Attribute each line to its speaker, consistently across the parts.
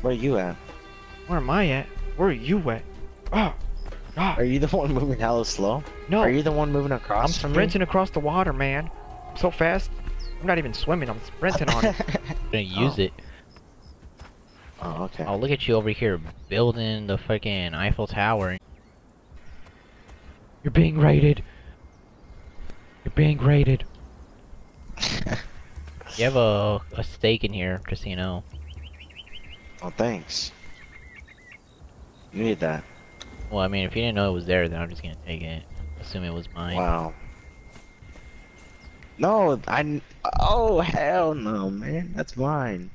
Speaker 1: Where are you at?
Speaker 2: Where am I at? Where are you at? Oh, God.
Speaker 1: Are you the one moving hella slow?
Speaker 2: No,
Speaker 1: Are you the one moving across
Speaker 2: I'm
Speaker 1: from
Speaker 2: sprinting across the water, man. I'm so fast. I'm not even swimming. I'm sprinting on it.
Speaker 3: gonna oh. use
Speaker 1: Oh.
Speaker 3: it.
Speaker 1: oh, okay.
Speaker 3: Oh, look at you over here building the fucking Eiffel Tower.
Speaker 2: You're being raided. You're being raided.
Speaker 3: You have a, a stake in here, just so you know.
Speaker 1: Oh, thanks. You need that.
Speaker 3: Well, I mean, if you didn't know it was there, then I'm just gonna take it. Assume it was mine.
Speaker 1: Wow. No, I. Oh hell no, man. That's mine.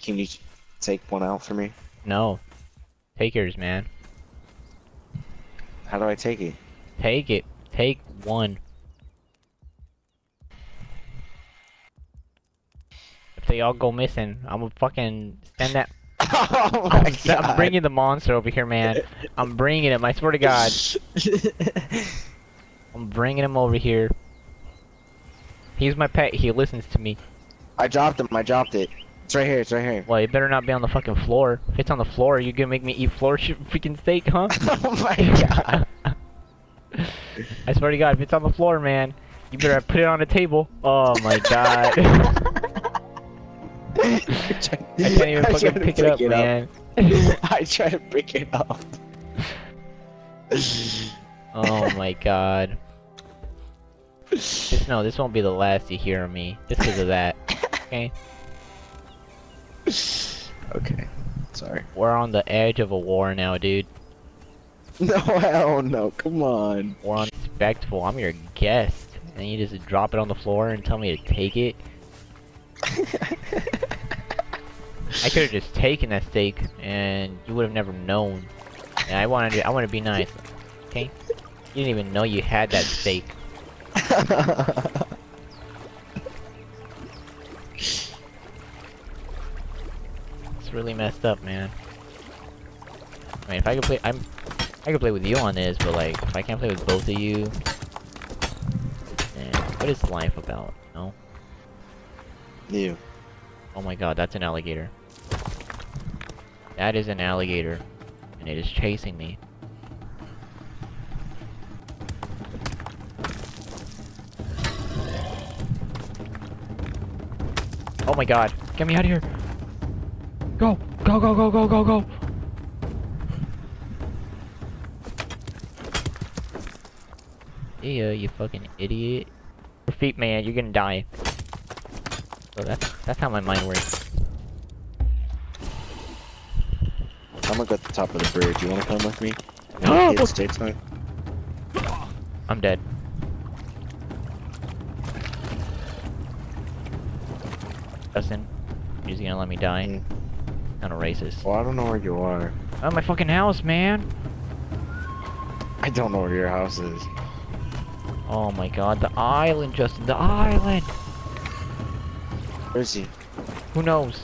Speaker 1: Can you take one out for me?
Speaker 3: No. Take yours, man.
Speaker 1: How do I take it?
Speaker 3: Take it. Take one. They all go missing, I'm gonna fucking send that.
Speaker 1: Oh my
Speaker 3: I'm, I'm bringing the monster over here, man. I'm bringing him. I swear to God, I'm bringing him over here. He's my pet. He listens to me.
Speaker 1: I dropped him. I dropped it. It's right here. It's right here.
Speaker 3: Well, it better not be on the fucking floor. If it's on the floor, you gonna make me eat floor freaking steak, huh?
Speaker 1: oh my god.
Speaker 3: I swear to God, if it's on the floor, man, you better put it on the table. Oh my God.
Speaker 1: I
Speaker 3: I can't even fucking pick it up, man.
Speaker 1: I try to pick it up.
Speaker 3: Oh my God. Just know this won't be the last you hear of me, just because of that. Okay,
Speaker 1: okay. Sorry.
Speaker 3: we're on the edge of a war now, dude.
Speaker 1: No, hell no. Come on.
Speaker 3: We're on respectful. I'm your guest, and you just drop it on the floor and tell me to take it. I could have just taken that steak, and you would have never known. And I wanted to, I want to be nice, okay? You didn't even know you had that steak. It's really messed up, man. I mean, if I could play, I'm, I could play with you on this, but like, if I can't play with both of you, then what is life about? No.
Speaker 1: you.
Speaker 3: Oh my god, that's an alligator. That is an alligator, and it is chasing me. Oh my god, get me out of here! Go! Go, go, go, go, go, go! Yeah, you fucking idiot. Your feet, man, you're gonna die. So that's that's how my mind works.
Speaker 1: I'm gonna go to the top of the bridge. You wanna come with me? It's daytime.
Speaker 3: I'm dead. Justin, you're gonna let me die?
Speaker 1: Mm.
Speaker 3: Kinda racist.
Speaker 1: Well, I don't know where you are.
Speaker 3: Oh, my fucking house, man!
Speaker 1: I don't know where your house is.
Speaker 3: Oh my god, the island, Justin, the island!
Speaker 1: Where's he?
Speaker 3: Who knows?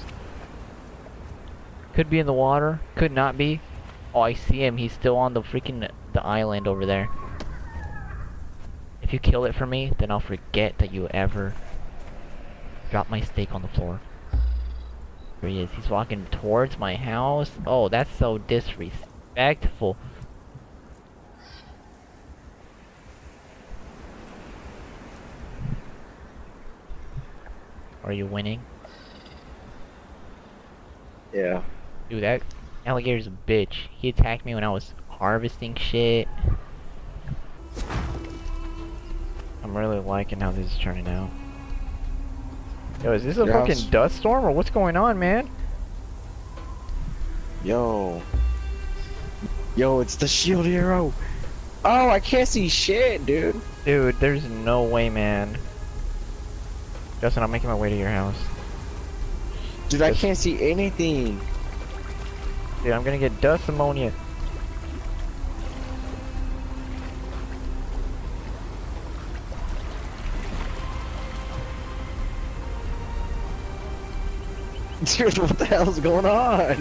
Speaker 3: Could be in the water, could not be. Oh, I see him, he's still on the freaking, the island over there. If you kill it for me, then I'll forget that you ever dropped my steak on the floor. There he is, he's walking towards my house. Oh, that's so disrespectful. Are you winning?
Speaker 1: Yeah.
Speaker 3: Dude, that alligator's a bitch. He attacked me when I was harvesting shit. I'm really liking how this is turning out. Yo, is this a
Speaker 1: Your
Speaker 3: fucking
Speaker 1: house-
Speaker 3: dust storm or what's going on, man?
Speaker 1: Yo. Yo, it's the shield hero. Oh, I can't see shit, dude.
Speaker 3: Dude, there's no way, man. Justin, I'm making my way to your house.
Speaker 1: Dude, I can't see anything.
Speaker 3: Dude, I'm gonna get dust ammonia.
Speaker 1: Dude, what the hell's going on?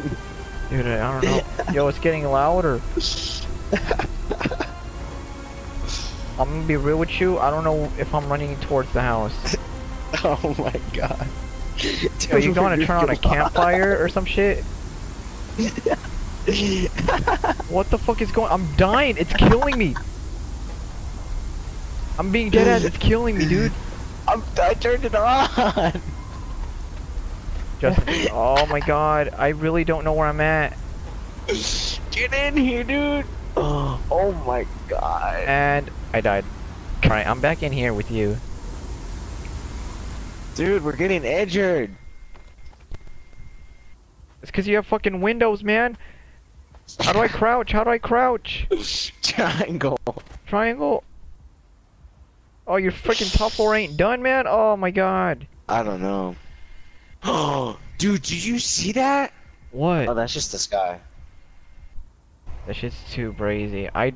Speaker 3: Dude, I don't know. Yo, it's getting louder.
Speaker 2: I'm gonna be real with you. I don't know if I'm running towards the house.
Speaker 1: Oh my god.
Speaker 2: Yo, you gonna turn on a campfire or some shit? What the fuck is going? I'm dying. It's killing me. I'm being dead ass. It's killing me, dude.
Speaker 1: I'm, I turned it on.
Speaker 2: Justin. Oh my god. I really don't know where I'm at.
Speaker 1: Get in here, dude. Oh, oh my god.
Speaker 2: And I died. Alright, I'm back in here with you.
Speaker 1: Dude, we're getting injured.
Speaker 2: It's because you have fucking windows, man. How do I crouch? How do I crouch?
Speaker 1: Triangle.
Speaker 2: Triangle. Oh, your freaking top floor ain't done, man. Oh my god.
Speaker 1: I don't know. Oh, dude, did you see that?
Speaker 2: What?
Speaker 1: Oh, that's just the sky.
Speaker 2: That shit's too brazy. I,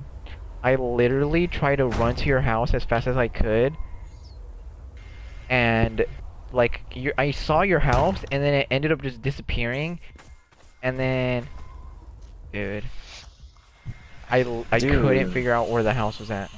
Speaker 2: I literally tried to run to your house as fast as I could, and like you, I saw your house, and then it ended up just disappearing, and then, dude, I I couldn't figure out where the house was at.